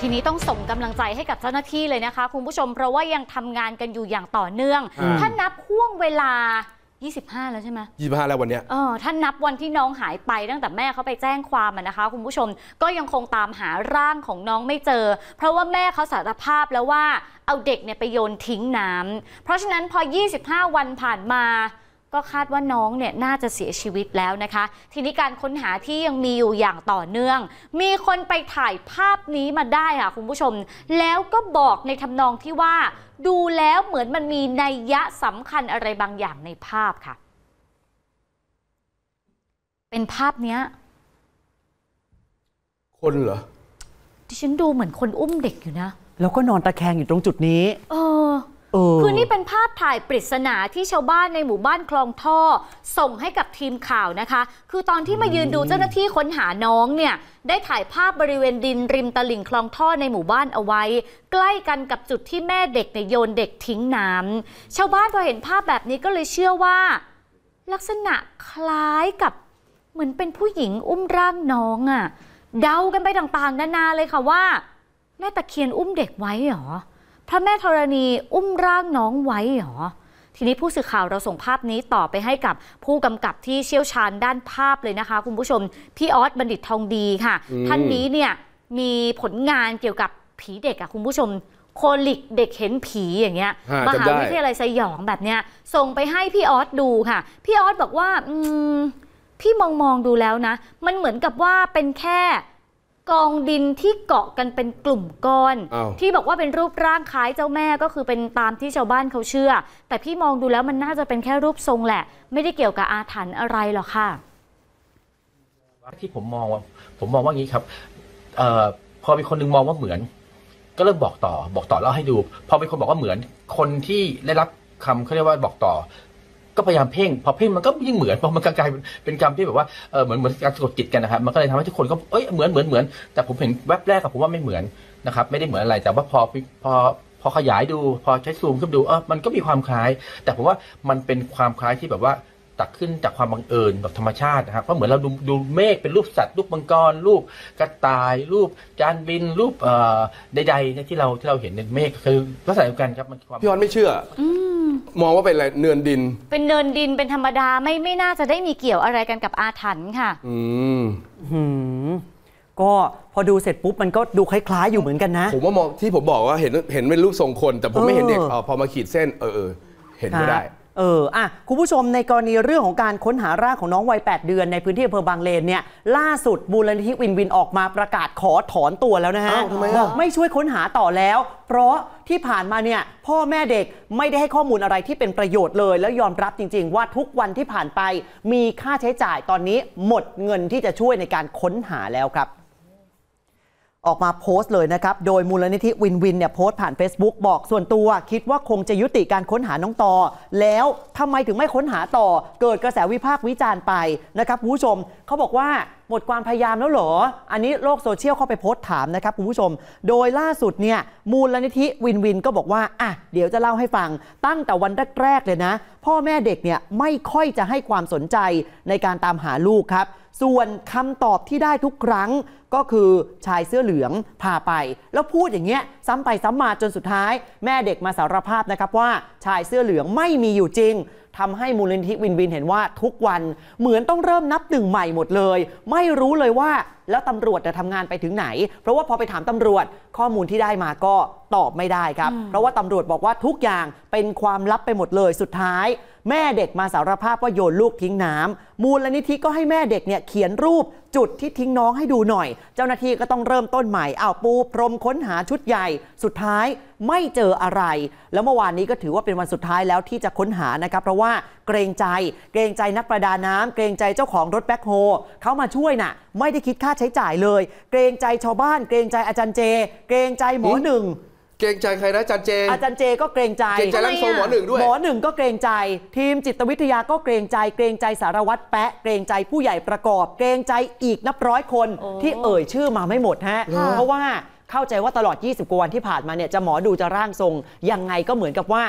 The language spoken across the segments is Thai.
ทีนี้ต้องส่งกำลังใจให้กับเจ้าหน้าที่เลยนะคะ คุณผู้ชมเพราะว่ายังทำงานกันอยู่อย่างต่อเนื่องอืมถ้านับห่วงเวลา 25 แล้วใช่ไหมยี่ห้าแล้ววันเนี้ยเออถ้านับวันที่น้องหายไปตั้งแต่แม่เขาไปแจ้งความอะนะคะ คุณผู้ชมก็ยังคงตามหาร่างของน้องไม่เจอ เพราะว่าแม่เขาสารภาพแล้วว่าเอาเด็กเนี่ยไปโยนทิ้งน้ำเพราะฉะนั้นพอ 25 วันผ่านมา ก็คาดว่าน้องเนี่ยน่าจะเสียชีวิตแล้วนะคะ ทีนี้การค้นหาที่ยังมีอยู่อย่างต่อเนื่อง มีคนไปถ่ายภาพนี้มาได้ค่ะคุณผู้ชม แล้วก็บอกในทำนองที่ว่า ดูแล้วเหมือนมันมีนัยยะสำคัญอะไรบางอย่างในภาพค่ะ เป็นภาพเนี้ย คนเหรอ ดิฉันดูเหมือนคนอุ้มเด็กอยู่นะ แล้วก็นอนตะแคงอยู่ตรงจุดนี้ เออเออ คือนี่เป็นภาพถ่ายปริศนาที่ชาวบ้านในหมู่บ้านคลองท่อ ส่งให้กับทีมข่าวนะคะ คือตอนที่มายืนดูเจ้าหน้าที่ค้นหาน้องเนี่ยได้ถ่ายภาพบริเวณดินริมตลิ่งคลองท่อในหมู่บ้านเอาไว้ ใกล้กันกับจุดที่แม่เด็กเนี่ยโยนเด็กทิ้งน้ำชาวบ้านพอเห็นภาพแบบนี้ก็เลยเชื่อว่า ลักษณะคล้ายกับเหมือนเป็นผู้หญิงอุ้มร่างน้องอะ่ะเดากันไปต่างๆ นานาเลยค่ะว่าแม่ตะเคียนอุ้มเด็กไว้เหรอ พระแม่ธรณีอุ้มร่างน้องไว้เหรอทีนี้ผู้สื่อข่าวเราส่งภาพนี้ต่อไปให้กับผู้กำกับที่เชี่ยวชาญด้านภาพเลยนะคะ คุณผู้ชม พี่ออสบัณฑิตทองดีค่ะอืมท่านนี้เนี่ยมีผลงานเกี่ยวกับผีเด็กอะคุณผู้ชม โคลิกเด็กเห็นผีอย่างเงี้ยฮะมจำหาได้วิทยาลัยสยองแบบเนี้ยส่งไปให้พี่ออสดูค่ะ พี่ออสบอกว่าอืมพี่มองมองๆดูแล้วนะ มันเหมือนกับว่าเป็นแค่ กองดินที่เกาะกันเป็นกลุ่มก้อนอ้าวที่บอกว่าเป็นรูปร่างคล้ายเจ้าแม่ก็คือเป็นตามที่ชาวบ้านเขาเชื่อ แต่พี่มองดูแล้วมันน่าจะเป็นแค่รูปทรงแหละ ไม่ได้เกี่ยวกับอาถรรพ์อะไรหรอกค่ะที่ผมมองว่าผมมองว่างี้ครับเอ่อพอมีคนหนึงมองว่าเหมือน ก็เริ่มบอกต่อ บอกต่อแล้วให้ดู พอมีคนบอกว่าเหมือน คนที่ได้รับคำเขาเรียกว่าบอกต่อ ก็พยายามเพ่ง พอเพ่งมันก็ยิ่งเหมือนพอมันกลายเป็นเป็นกรรมที่แบบว่าเออเหมือนเหมือนการสะกดจิตกันนะครับมันก็เลยทำให้ทุกคนก็เอ้ยเหมือนเหมือนเหมือนแต่ผมเห็นแวบแรกกับผมว่าไม่เหมือนนะครับไม่ได้เหมือนอะไรแต่ว่าพอพอพอขยายดู พอใช้ซูมขึ้นดูเออมันก็มีความคล้าย แต่ผมว่ามันเป็นความคล้ายที่แบบว่า ตัดขึ้นจากความบังเอิญแบบธรรมชาตินะครับเพราะเหมือนเราดูดูเมฆเป็นรูปสัตว์รูปมังกรรูปกระต่าย รูปจานบิน รูปเอ่อใดๆเนี่ยที่เราที่เราเห็นในเมฆคือลักษณะเดียวกันครับมันคือความพี่ออนไม่เชื่ออมองว่าเป็นอะไรเนือนดิน เป็นเนินดินเป็นธรรมดาไม่ไม่น่าจะได้มีเกี่ยวอะไรกันกับอาถรรพ์ค่ะ อืมหืมก็พอดูเสร็จปุ๊บมันก็ดูคล้ายๆอยู่เหมือนกันนะ ผมว่ามองที่ผมบอกว่าเห็นเห็นเป็นรูปทรงคน แต่ผมไม่เห็นเด็กเออเออพอมาขีดเส้นเออเออเห็นไม่ได้ ค่ะ เอออะคุณผู้ชมในกรณีเรื่องของการค้นหาร่างของน้องวัย 8 เดือนในพื้นที่อำเภอบางเลนเนี่ยล่าสุดมูลนิธิวินวินออกมาประกาศขอถอนตัวแล้วนะฮะอ้าวทำไมอะ บอกไม่ช่วยค้นหาต่อแล้ว เพราะที่ผ่านมาเนี่ยพ่อแม่เด็กไม่ได้ให้ข้อมูลอะไรที่เป็นประโยชน์เลย แล้วยอมรับจริง ๆ ว่าทุกวันที่ผ่านไป มีค่าใช้จ่ายตอนนี้หมดเงินที่จะช่วยในการค้นหาแล้วครับ ออกมาโพสต์เลยนะครับ โดยมูลนิธิวินวินเนี่ยโพสต์ผ่าน Facebook บอกส่วนตัวคิดว่าคงจะยุติการค้นหาน้องต่อ แล้วทำไมถึงไม่ค้นหาต่อ เกิดกระแสวิพากษ์วิจารณ์ไปนะครับผู้ชมเขาบอกว่าหมดความพยายามแล้วเหรอ อันนี้โลกโซเชียลเข้าไปโพสต์ถามนะครับคุณผู้ชม โดยล่าสุดเนี่ยมูลนิธิวินวินก็บอกว่าอะเดี๋ยวจะเล่าให้ฟัง ตั้งแต่วันแรกๆเลยนะ พ่อแม่เด็กเนี่ยไม่ค่อยจะให้ความสนใจในการตามหาลูกครับส่วนคำตอบที่ได้ทุกครั้งก็คือชายเสื้อเหลืองพาไป แล้วพูดอย่างเงี้ยซ้ำไปซ้ำมาจนสุดท้าย แม่เด็กมาสารภาพนะครับว่าชายเสื้อเหลืองไม่มีอยู่จริง ทำให้มูลนิธิวินวินเห็นว่าทุกวันเหมือนต้องเริ่มนับหนึ่งใหม่หมดเลย ไม่รู้เลยว่าแล้วตำรวจจะทำงานไปถึงไหน เพราะว่าพอไปถามตำรวจข้อมูลที่ได้มาก็ตอบไม่ได้ครับ เพราะว่าตำรวจบอกว่าทุกอย่างเป็นความลับไปหมดเลยสุดท้าย แม่เด็กมาสารภาพว่าโยนลูกทิ้งน้ำมูลนิธิก็ให้แม่เด็กเนี่ยเขียนรูปจุดที่ทิ้งน้องให้ดูหน่อย เจ้าหน้าที่ก็ต้องเริ่มต้นใหม่อ้าวปูพรมค้นหาชุดใหญ่ สุดท้ายไม่เจออะไร แล้วเมื่อวานนี้ก็ถือว่าเป็นวันสุดท้ายแล้วที่จะค้นหานะครับ เพราะว่าเกรงใจ เกรงใจนักประดาน้ำเกรงใจเจ้าของรถแบ็คโฮเขามาช่วยน่ะ ไม่ได้คิดค่าใช้จ่ายเลย เกรงใจชาวบ้าน เกรงใจอาจารย์เจ เกรงใจหมอหนึ่งเกรงใจใครนะจันเจ อาจารย์เจก็เกรงใจเกรงใจร่างทรงหมอหนึ่งด้วย หมอหนึ่งก็เกรงใจ ทีมจิตวิทยาก็เกรงใจ เกรงใจสารวัตรแปะ เกรงใจผู้ใหญ่ประกอบ เกรงใจอีกนับร้อยคนโอ้ที่เอ่ยชื่อมาไม่หมดฮะค่ะเพราะว่าเข้าใจว่าตลอด 20 กว่าวันที่ผ่านมาเนี่ยจะหมอดูจะร่างทรงยังไงก็เหมือนกับว่า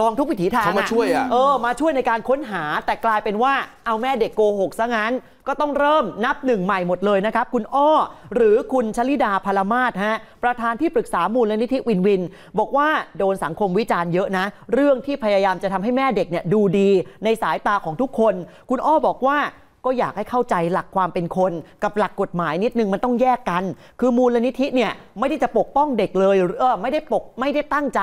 ลองทุกวิถีทางเขามาช่วยอะเออมาช่วยในการค้นหาแต่กลายเป็นว่าเอาแม่เด็กโกหกซะงั้น ก็ต้องเริ่มนับหนึ่งใหม่หมดเลยนะครับ คุณอ้อ หรือคุณชลิดาพลมาศฮะประธานที่ปรึกษามูลนิธิวินวิน บอกว่าโดนสังคมวิจารณ์เยอะนะ เรื่องที่พยายามจะทำให้แม่เด็กเนี่ยดูดีในสายตาของทุกคน คุณอ้อบอกว่า ก็อยากให้เข้าใจหลักความเป็นคน กับหลักกฎหมายนิดนึงมันต้องแยกกัน คือมูลนิธิเนี่ยไม่ได้จะปกป้องเด็กเลยหรือเออไม่ได้ปกไม่ได้ตั้งใจ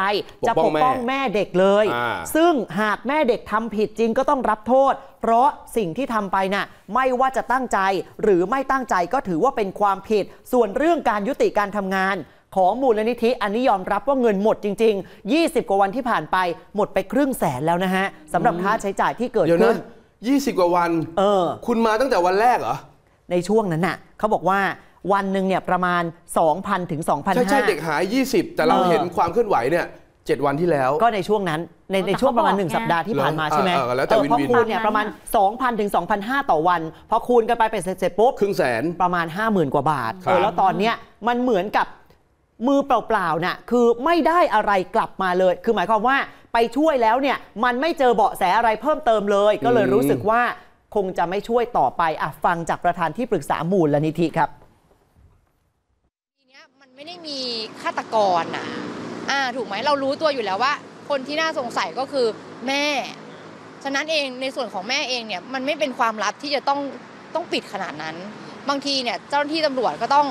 จะปปกกป้ป้อองงแม่แม่เด็กเลยอ่าซึ่งหากแม่เด็กทำผิดจริงก็ต้องรับโทษ เพราะสิ่งที่ทำไปน่ะไม่ว่าจะตั้งใจหรือไม่ตั้งใจก็ถือว่าเป็นความผิด ส่วนเรื่องการยุติการทำงานของมูลนิธิอันนี้ยอมรับว่าเงินหมดจริง ๆ 20 กว่าวันที่ผ่านไปหมดไปครึ่งแสนแล้วนะฮะสำหรับค่าใช้จ่ายที่เกิดเดี๋ยวขึ้นะน 20 กว่าวัน เออ คุณมาตั้งแต่วันแรกเหรอ ในช่วงนั้นน่ะเขาบอกว่าวันหนึ่งเนี่ยประมาณ 2,000 ถึง 2,500 ใช่ใช่เด็กหาย 20 แต่เราเออเห็นความเคลื่อนไหวเนี่ย7วันที่แล้ว ก็ในช่วงนั้น ในแต่ในช่วงประมาณเขาบอก1สัปดาห์ที่ผ่านมาเหรอใช่ไหมเออเออแล้วแต่เออวินเพราะวินคูณเนี่ยประมาณ 2,000 ถึง 2,500 ต่อวัน พอคูณกันไปเป็นเสร็จปุ๊บ ครึ่งแสน ประมาณ 50,000 กว่าบาทครับ เออแล้วตอนเนี้ยมันเหมือนกับมือเปล่าๆน่ะคือไม่ได้อะไรกลับมาเลย คือหมายความว่า ไปช่วยแล้วเนี่ยมันไม่เจอเบาะแสอะไรเพิ่มเติมเลย ก็เลยรู้สึกว่าคงจะไม่ช่วยต่อไปอะฟังจากประธานที่ปรึกษามูลนิธิครับทีเนี้ยมันไม่ได้มีฆาตกรน่ะอ่าถูกไหมเรารู้ตัวอยู่แล้วว่า คนที่น่าสงสัยก็คือแม่ ฉะนั้นเองในส่วนของแม่เองเนี่ยมันไม่เป็นความลับที่จะต้องต้องปิดขนาดนั้น บางทีเนี่ยเจ้าหน้าที่ตำรวจก็ต้อง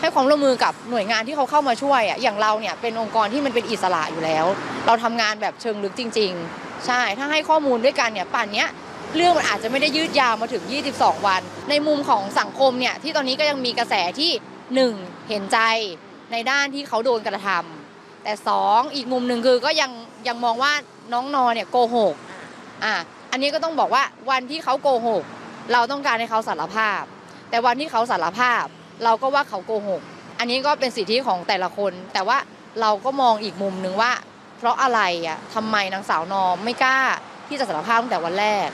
ให้ความร่วมมือกับหน่วยงานที่เขาเข้ามาช่วยอะอย่างเราเนี่ยเป็นองค์กรที่มันเป็นอิสระอยู่แล้ว เราทำงานแบบเชิงลึกจริง ๆ ใช่ถ้าให้ข้อมูลด้วยกันเนี่ยป่านเนี้ยเรื่องมันอาจจะไม่ได้ยืดยาวมาถึง 22 วัน ในมุมของสังคมเนี่ยที่ตอนนี้ก็ยังมีกระแสที่ 1. เห็นใจในด้านที่เขาโดนกระทำแต่ 2. อีกมุมหนึ่งคือก็ยังยังมองว่าน้องนอเนี่ยโกหกอะอันนี้ก็ต้องบอกว่าวันที่เขาโกหก เราต้องการให้เขาสารภาพ แต่วันที่เขาสารภาพ เราก็ว่าเขาโกหก อันนี้ก็เป็นสิทธิของแต่ละคน แต่ว่าเราก็มองอีกมุมหนึ่งว่า เพราะอะไรอะทำไมนางสาวนอมไม่กล้าที่จะสารภาพตั้งแต่วันแรก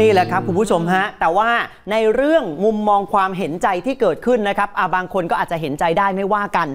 นี่แหละครับคุณผู้ชมฮะ แต่ว่าในเรื่องมุมมองความเห็นใจที่เกิดขึ้นนะครับอาบางคนก็อาจจะเห็นใจได้ไม่ว่ากัน